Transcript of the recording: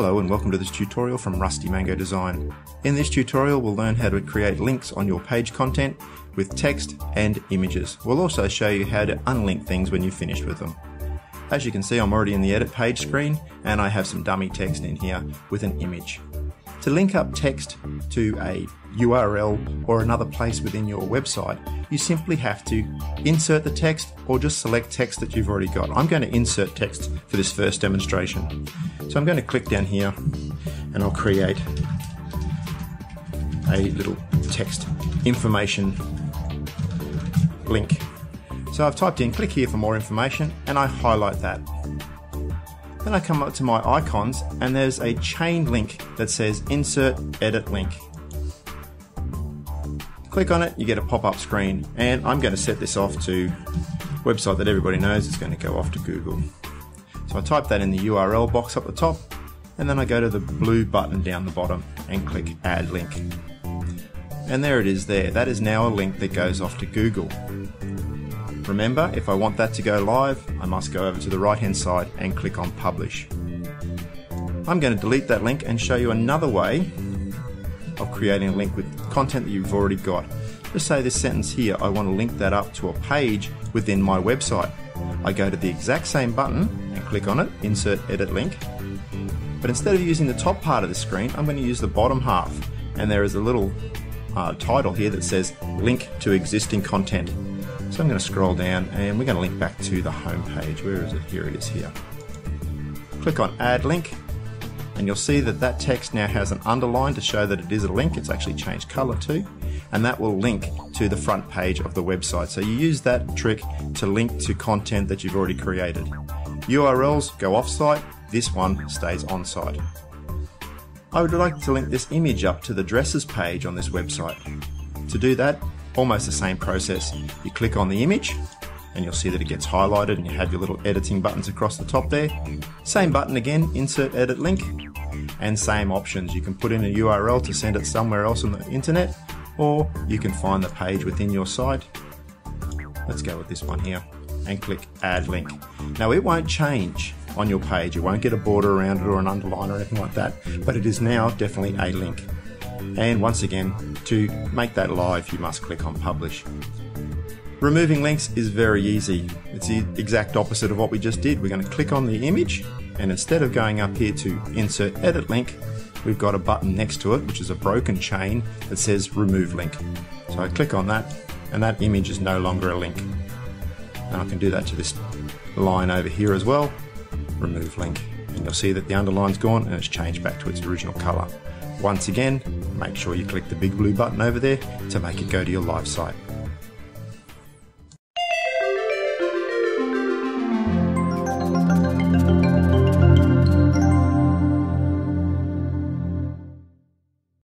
Hello and welcome to this tutorial from Rusty Mango Design. In this tutorial we'll learn how to create links on your page content with text and images. We'll also show you how to unlink things when you've finished with them. As you can see I'm already in the edit page screen and I have some dummy text in here with an image. To link up text to a URL or another place within your website, you simply have to insert the text or just select text that you've already got. I'm going to insert text for this first demonstration. So I'm going to click down here and I'll create a little text information link. So I've typed in click here for more information and I highlight that. Then I come up to my icons and there's a chain link that says insert edit link. Click on it, you get a pop-up screen and I'm going to set this off to website that everybody knows is going to go off to Google. So I type that in the URL box up the top and then I go to the blue button down the bottom and click add link. And there it is there. That is now a link that goes off to Google. Remember, if I want that to go live, I must go over to the right hand side and click on Publish. I'm going to delete that link and show you another way of creating a link with content that you've already got. Just say this sentence here, I want to link that up to a page within my website. I go to the exact same button and click on it, Insert Edit Link. But instead of using the top part of the screen, I'm going to use the bottom half. And there is a little uh, title here that says Link to Existing Content. So I'm going to scroll down and we're going to link back to the home page. Where is it? Here it is here. Click on add link and you'll see that that text now has an underline to show that it is a link. It's actually changed color too. And that will link to the front page of the website. So you use that trick to link to content that you've already created. URLs go off-site, this one stays on-site. I would like to link this image up to the dresses page on this website. To do that, almost the same process. You click on the image and you'll see that it gets highlighted and you have your little editing buttons across the top there. Same button again, insert edit link and same options. You can put in a URL to send it somewhere else on the internet or you can find the page within your site. Let's go with this one here and click add link. Now it won't change on your page. You won't get a border around it or an underline or anything like that, but it is now definitely a link. And once again, to make that live, you must click on publish. Removing links is very easy. It's the exact opposite of what we just did. We're going to click on the image and instead of going up here to insert edit link, we've got a button next to it, which is a broken chain that says remove link. So I click on that and that image is no longer a link. And I can do that to this line over here as well, remove link. And you'll see that the underline's gone and it's changed back to its original color. Once again, make sure you click the big blue button over there to make it go to your live site.